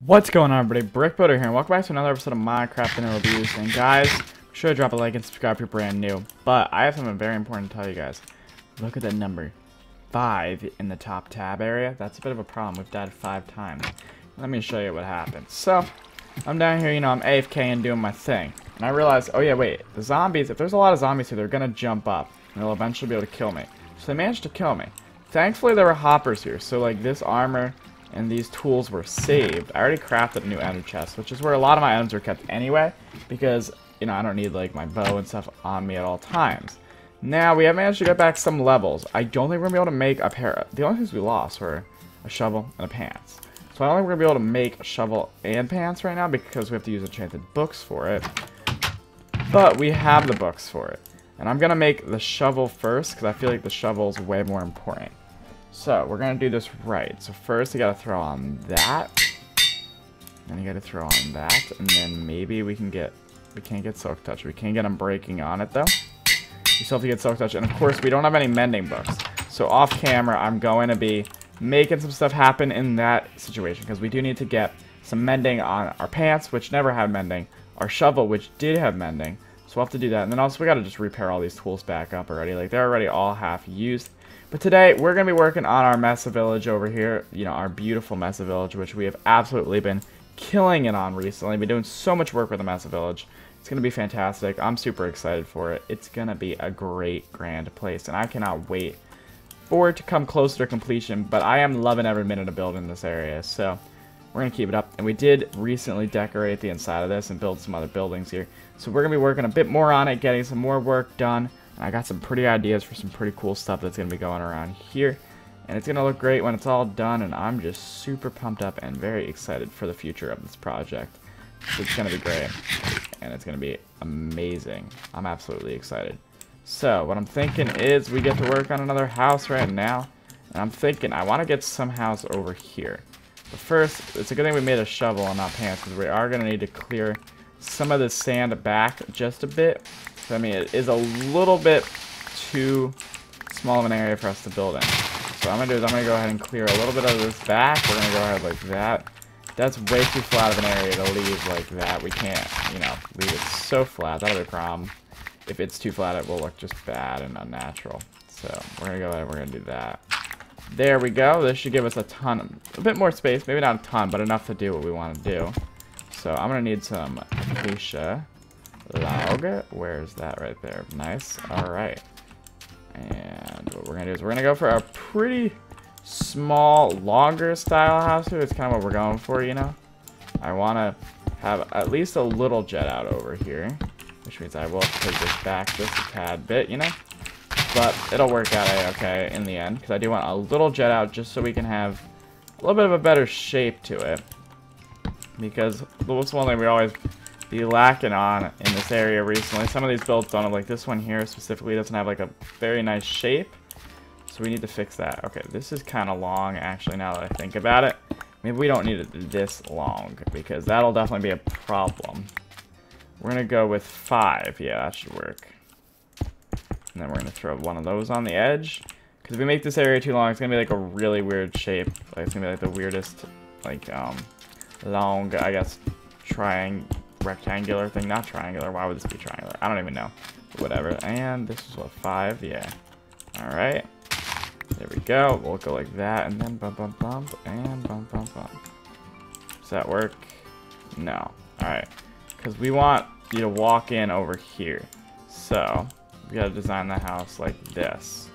What's going on everybody, BrickBuilder here, and welcome back to another episode of Minecraft Vanilla Views, and guys, be sure to drop a like and subscribe if you're brand new, but I have something very important to tell you guys. Look at that number, 5 in the top tab area, that's a bit of a problem, we've died 5 times. Let me show you what happened. So, I'm down here, you know, I'm AFK and doing my thing, and I realized, oh yeah, wait, the zombies, if there's a lot of zombies here, they're gonna jump up, and they'll eventually be able to kill me. So they managed to kill me. Thankfully, there were hoppers here, so like this armor and these tools were saved. I already crafted a new ender chest, which is where a lot of my items are kept anyway, because, you know, I don't need, like, my bow and stuff on me at all times. Now, we have managed to get back some levels. I don't think we're going to be able to make a pair of... The only things we lost were a shovel and a pants. So I don't think we're going to be able to make a shovel and pants right now, because we have to use enchanted books for it. But we have the books for it. And I'm going to make the shovel first, because I feel like the shovel is way more important. So, we're to do this right. So first you got to throw on that. Then you got to throw on that. And then maybe we can get... We can't get Silk Touch. We can't get Unbreaking on it, though. We still have to get Silk Touch. And of course, we don't have any mending books. So off camera, I'm going to be making some stuff happen in that situation. Because we do need to get some mending on our pants, which never had mending. Our shovel, which did have mending. So we'll have to do that. And then also, we got to just repair all these tools back up already. Like, they're already all half used. But today, we're going to be working on our Mesa Village over here. You know, our beautiful Mesa Village, which we have absolutely been killing it on recently. We've been doing so much work with the Mesa Village. It's going to be fantastic. I'm super excited for it. It's going to be a great, grand place, and I cannot wait for it to come closer to completion, but I am loving every minute of building this area, so we're going to keep it up. And we did recently decorate the inside of this and build some other buildings here, so we're going to be working a bit more on it, getting some more work done. And I got some pretty ideas for some pretty cool stuff that's going to be going around here. And it's going to look great when it's all done, and I'm just super pumped up and very excited for the future of this project. It's going to be great, and it's going to be amazing. I'm absolutely excited. So, what I'm thinking is we get to work on another house right now, and I'm thinking I want to get some house over here. But first, it's a good thing we made a shovel and not pants, because we are going to need to clear some of the sand back just a bit I mean, it is a little bit too small of an area for us to build in. So I'm going to do is I'm going to go ahead and clear a little bit of this back. We're going to go ahead like that. That's way too flat of an area to leave like that. We can't, you know, leave it so flat. That'll be a problem. If it's too flat, it will look just bad and unnatural. So we're going to go ahead and we're going to do that. There we go. This should give us a ton, a bit more space. Maybe not a ton, but enough to do what we want to do. So I'm going to need some acacia. Log. Where's that right there? Nice. Alright. And what we're going to do is we're going to go for a pretty small, longer style house here. It's kind of what we're going for, you know? I want to have at least a little jet out over here. Which means I will take this back just a tad bit, you know? But it'll work out okay in the end. Because I do want a little jet out just so we can have a little bit of a better shape to it. Because what's one thing we always be lacking on in this area recently. Some of these builds don't have, like this one here specifically doesn't have like a very nice shape. So we need to fix that. Okay, this is kind of long actually now that I think about it. Maybe we don't need it this long because that'll definitely be a problem. We're going to go with five. Yeah, that should work. And then we're going to throw one of those on the edge. Because if we make this area too long, it's going to be like a really weird shape. Like, it's going to be like the weirdest, like, um, long, I guess, triangle rectangular thing. Not triangular. Why would this be triangular? I don't even know. Whatever. And this is what, five? Yeah. Alright. There we go. We'll go like that, and then bump, bump, bump, and bump, bump, bump. Does that work? No. Alright. Because we want you to walk in over here. So, we gotta design the house like this.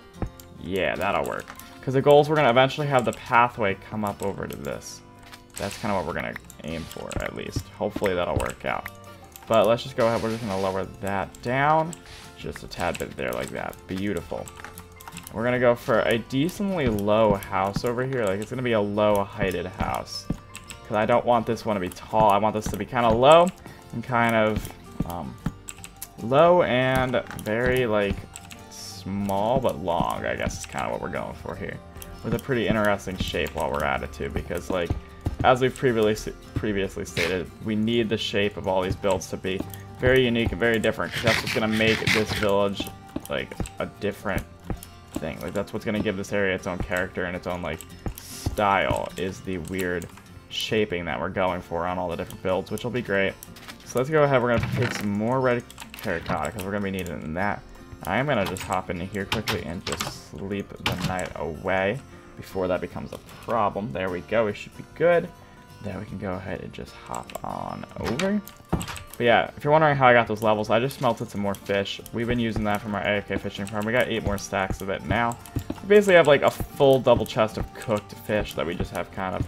Yeah, that'll work. Because the goal is we're going to eventually have the pathway come up over to this. That's kind of what we're going to aim for, at least. Hopefully that'll work out. But let's just go ahead. We're just going to lower that down. Just a tad bit there like that. Beautiful. We're going to go for a decently low house over here. Like, it's going to be a low-heighted house. Because I don't want this one to be tall. I want this to be kind of low and kind of um, low and very, like, small but long, I guess is kind of what we're going for here. With a pretty interesting shape while we're at it, too. Because, like, as we've previously previously stated, we need the shape of all these builds to be very unique and very different, because that's what's going to make this village, like, a different thing. Like, that's what's going to give this area its own character and its own, like, style is the weird shaping that we're going for on all the different builds, which will be great. So let's go ahead. We're going to take some more red terracotta because we're going to be needing that. I'm going to just hop into here quickly and just sleep the night away before that becomes a problem. There we go. We should be good. Then we can go ahead and just hop on over. But yeah, if you're wondering how I got those levels, I just smelted some more fish. We've been using that from our AFK fishing farm. We got eight more stacks of it now. We basically have like a full double chest of cooked fish that we just have kind of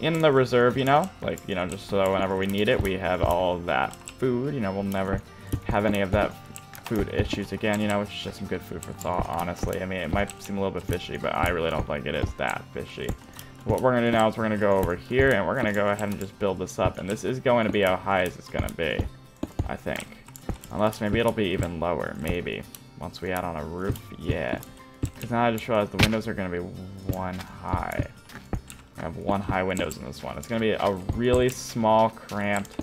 in the reserve, you know? Like, you know, just so whenever we need it, we have all that food. You know, we'll never have any of that food issues again, you know, which is just some good food for thought, honestly. I mean, it might seem a little bit fishy, but I really don't think it is that fishy. What we're going to do now is we're going to go over here, and we're going to go ahead and just build this up. And this is going to be how high as it's going to be, I think. Unless maybe it'll be even lower, maybe. Once we add on a roof, yeah. Because now I just realized the windows are going to be one high. I have one high windows in this one. It's going to be a really small, cramped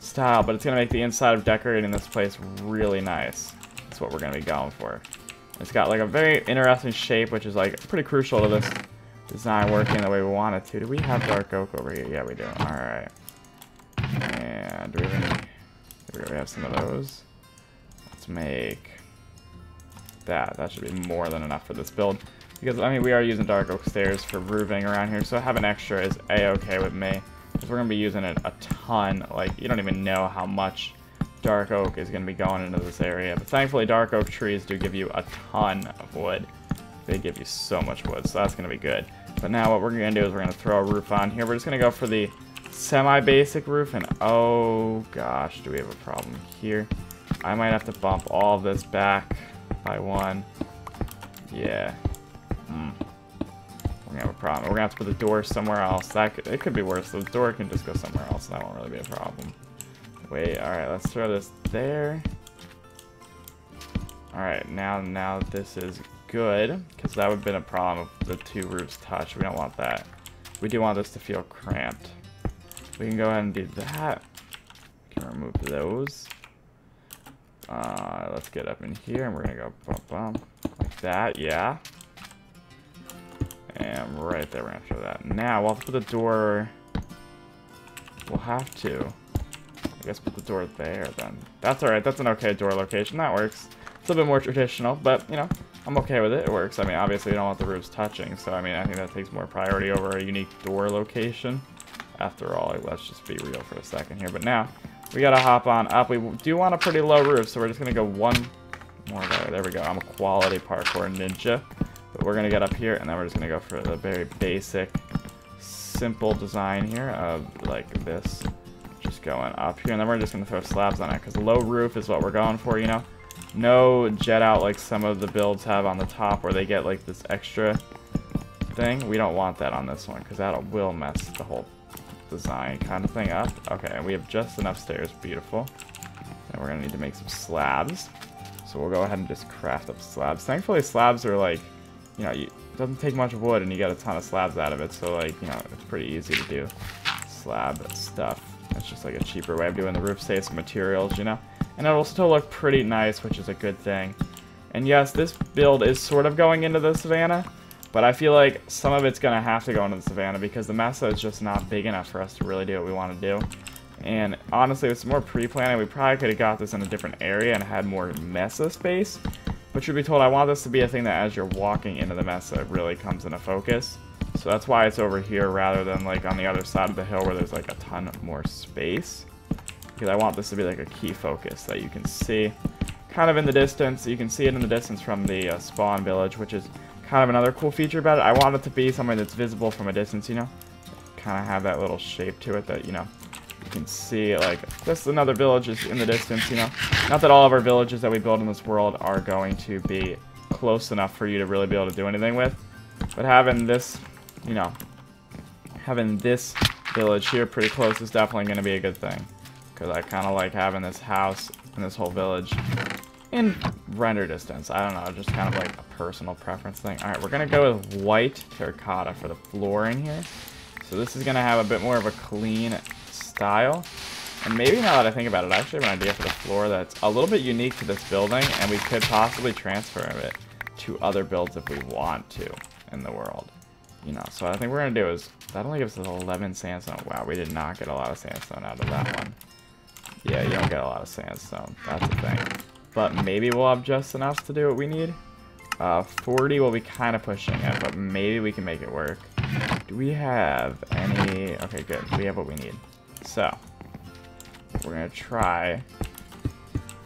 style, but it's going to make the inside of decorating this place really nice. That's what we're going to be going for. It's got like a very interesting shape, which is like pretty crucial to this design working the way we want it to. Do we have dark oak over here? Yeah, we do. Alright. And do we have any... Do we have some of those? Let's make that. That should be more than enough for this build. Because, I mean, we are using dark oak stairs for roofing around here, so having extra is a-okay with me. Because we're going to be using it a ton. Like, you don't even know how much dark oak is going to be going into this area. But thankfully, dark oak trees do give you a ton of wood. They give you so much wood, so that's going to be good. But now what we're going to do is we're going to throw a roof on here. We're just going to go for the semi-basic roof, and oh gosh, do we have a problem here. I might have to bump all this back by one. Yeah. Hmm. To have a problem. We're to have to put the door somewhere else. That could, It could be worse. The door can just go somewhere else, that won't really be a problem. Wait, alright, let's throw this there. Alright, now, now this is good, because that would have been a problem if the two roofs touch. We don't want that. We do want this to feel cramped. We can go ahead and do that. We can remove those. Uh, let's get up in here, and we're to go bump bump. Like that, yeah. And right there, to show that. Now, we'll put the door... We'll have to. I guess put the door there, then. That's alright, that's an okay door location. That works. It's a bit more traditional, but, you know, I'm okay with it. It works. I mean, obviously, you don't want the roofs touching, so, I mean, I think that takes more priority over a unique door location. After all, let's just be real for a second here. But now, we gotta hop on up. We do want a pretty low roof, so we're just gonna go one more there. There we go. I'm a quality parkour ninja. We're gonna get up here, and then we're just gonna go for the very basic, simple design here of, like, this. Just going up here, and then we're just gonna throw slabs on it, because low roof is what we're going for, you know? No jet out like some of the builds have on the top where they get like this extra thing. We don't want that on this one because that will mess the whole design kind of thing up. Okay, and we have just enough stairs. Beautiful. And we're going to need to make some slabs. So we'll go ahead and just craft up slabs. Thankfully, slabs are like, you know, it doesn't take much wood and you get a ton of slabs out of it. So like, you know, it's pretty easy to do slab stuff. It's just like a cheaper way of doing the roof. Save some materials, you know? And it'll still look pretty nice, which is a good thing. And yes, this build is sort of going into the savannah, but I feel like some of it's going to have to go into the savannah because the mesa is just not big enough for us to really do what we want to do. And honestly, with some more pre-planning, we probably could have got this in a different area and had more mesa space. But truth be told, I want this to be a thing that as you're walking into the mesa, it really comes into focus. So that's why it's over here rather than like on the other side of the hill where there's like a ton more space because I want this to be like a key focus that you can see kind of in the distance. You can see it in the distance from the uh, spawn village, which is kind of another cool feature about it. I want it to be somewhere that's visible from a distance, you know? Kind of have that little shape to it that, you know, you can see, like, just another village is in the distance, you know? Not that all of our villages that we build in this world are going to be close enough for you to really be able to do anything with, but having this, you know, having this village here pretty close is definitely going to be a good thing. Because I kind of like having this house and this whole village in render distance. I don't know, just kind of like a personal preference thing. Alright, we're going to go with white terracotta for the flooring here. So this is going to have a bit more of a clean style. And maybe now that I think about it, I actually have an idea for the floor that's a little bit unique to this building, and we could possibly transfer it to other builds if we want to in the world. You know, so I think we're going to do is, that only gives us 11 sandstone. Wow, we did not get a lot of sandstone out of that one. Yeah, you don't get a lot of sandstone. That's the thing. But maybe we'll have just enough to do what we need. Uh, 40 will be kind of pushing it, but maybe we can make it work. Do we have any... Okay, good. We have what we need. So, we're going to try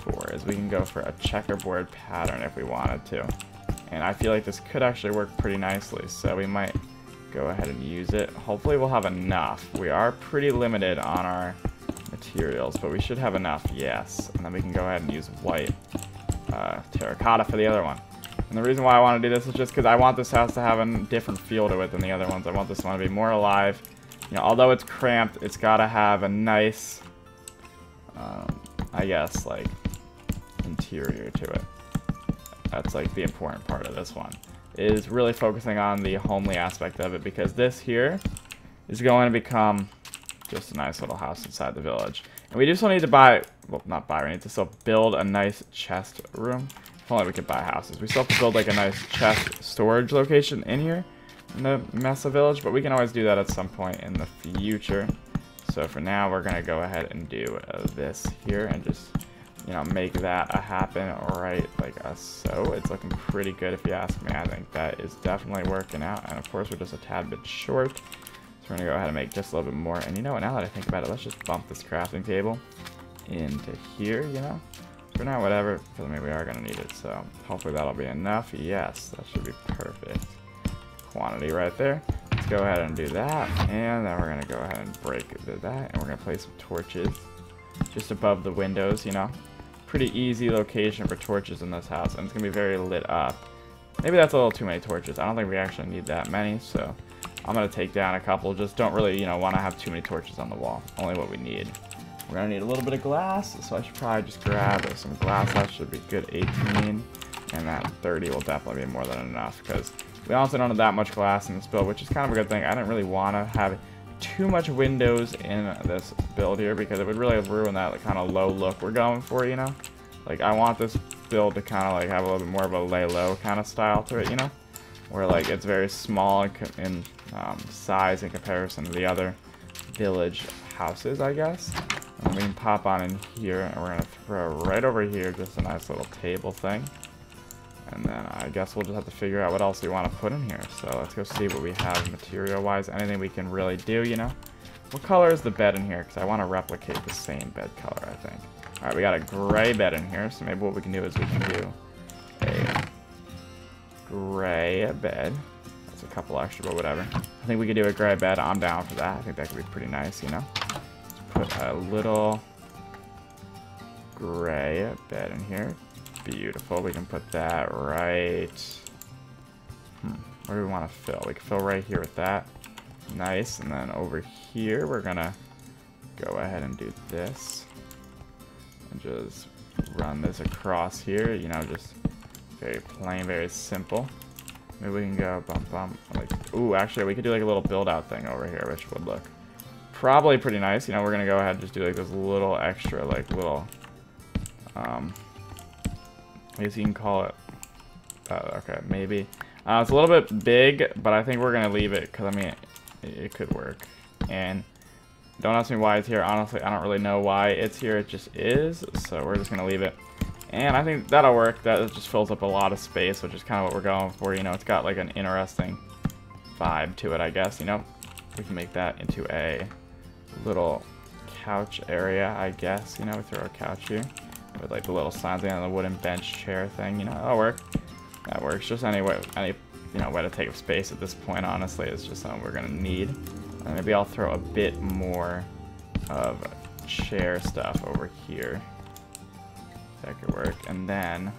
for is we can go for a checkerboard pattern if we wanted to. And I feel like this could actually work pretty nicely, so we might go ahead and use it. Hopefully we'll have enough. We are pretty limited on our materials, but we should have enough, yes. And then we can go ahead and use white uh, terracotta for the other one. And the reason why I want to do this is just because I want this house to have a different feel to it than the other ones. I want this one to be more alive. You know, although it's cramped, it's got to have a nice, um, I guess, like, interior to it. That's, like, the important part of this one. Is really focusing on the homely aspect of it because this here is going to become just a nice little house inside the village. And we just need to buy, well, not buy, we need to still build a nice chest room. If only we could buy houses. We still have to build like a nice chest storage location in here in the Mesa village, but we can always do that at some point in the future. So for now, we're gonna go ahead and do uh, this here and just, you know, make that happen right like us so. It's looking pretty good if you ask me. I think that is definitely working out. And of course, we're just a tad bit short. So we're gonna go ahead and make just a little bit more. And you know what, now that I think about it, let's just bump this crafting table into here, you know? For now, whatever, because I mean, we are going to need it, so hopefully that'll be enough. Yes, that should be perfect. Quantity right there. Let's go ahead and do that, and then we're going to go ahead and break that, and we're going to place some torches just above the windows, you know? Pretty easy location for torches in this house, and it's going to be very lit up. Maybe that's a little too many torches. I don't think we actually need that many, so I'm going to take down a couple. Just don't really, you know, want to have too many torches on the wall. Only what we need. We're gonna need a little bit of glass, so I should probably just grab some glass. That should be good 18, and that 30 will definitely be more than enough, because we honestly don't have that much glass in this build, which is kind of a good thing. I didn't really want to have too much windows in this build here, because it would really ruin that kind of low look we're going for, you know? Like, I want this build to kind of, like, have a little bit more of a lay low kind of style to it, you know? Where, like, it's very small in, in um, size in comparison to the other village houses, I guess. And we can pop on in here, and we're going to throw right over here just a nice little table thing. And then I guess we'll just have to figure out what else we want to put in here. So let's go see what we have material-wise. Anything we can really do, you know? What color is the bed in here? Because I want to replicate the same bed color, I think. Alright, we got a gray bed in here, so maybe what we can do is we can do a gray bed. That's a couple extra, but whatever. I think we could do a gray bed. I'm down for that. I think that could be pretty nice, you know? Let's put a little gray bed in here. Beautiful. We can put that right... Hmm. Where do we want to fill? We can fill right here with that. Nice. And then over here, we're going to go ahead and do this. And just run this across here. You know, just very plain, very simple. Maybe we can go bump bump. Like, ooh, actually, we could do like a little build out thing over here, which would look probably pretty nice. You know, we're gonna go ahead and just do like this little extra, like little, um, I guess you can call it, uh, okay, maybe. Uh, it's a little bit big, but I think we're gonna leave it, because I mean, it, it could work. And don't ask me why it's here. Honestly, I don't really know why it's here. It just is, so we're just gonna leave it. And I think that'll work. That just fills up a lot of space, which is kind of what we're going for. You know, it's got like an interesting vibe to it, I guess. You know, we can make that into a little couch area, I guess. You know, we throw a couch here with like the little signs and the wooden bench chair thing. You know, that'll work. That works. Just any way, any you know way to take up space at this point. Honestly, is just something we're gonna need. And maybe I'll throw a bit more of chair stuff over here. That could work. And then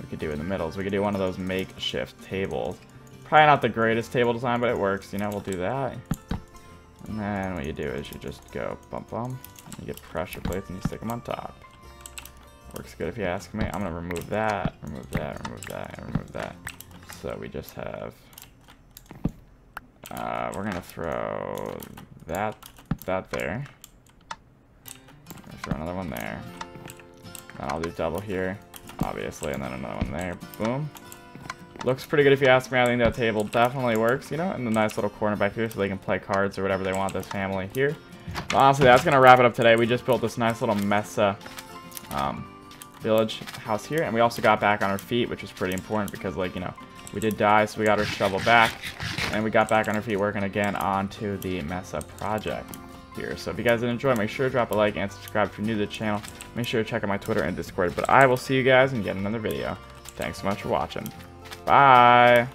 we could do in the middles. We could do one of those makeshift tables. Probably not the greatest table design, but it works. You know, we'll do that. And then what you do is you just go bump bump, you get pressure plates and you stick them on top. Works good if you ask me. I'm gonna remove that, remove that, remove that, and remove that. So we just have, uh, we're gonna throw that, that there. Throw another one there. And I'll do double here, obviously, and then another one there. Boom. Looks pretty good if you ask me. I think that table definitely works, you know, in the nice little corner back here so they can play cards or whatever they want, this family here. But honestly, that's going to wrap it up today. We just built this nice little Mesa um, village house here, and we also got back on our feet, which was pretty important because, like, you know, we did die, so we got our shovel back, and we got back on our feet working again onto the Mesa project here. So if you guys did enjoy, make sure to drop a like and subscribe if you're new to the channel. Make sure to check out my Twitter and Discord. But I will see you guys in yet another video. Thanks so much for watching. Bye!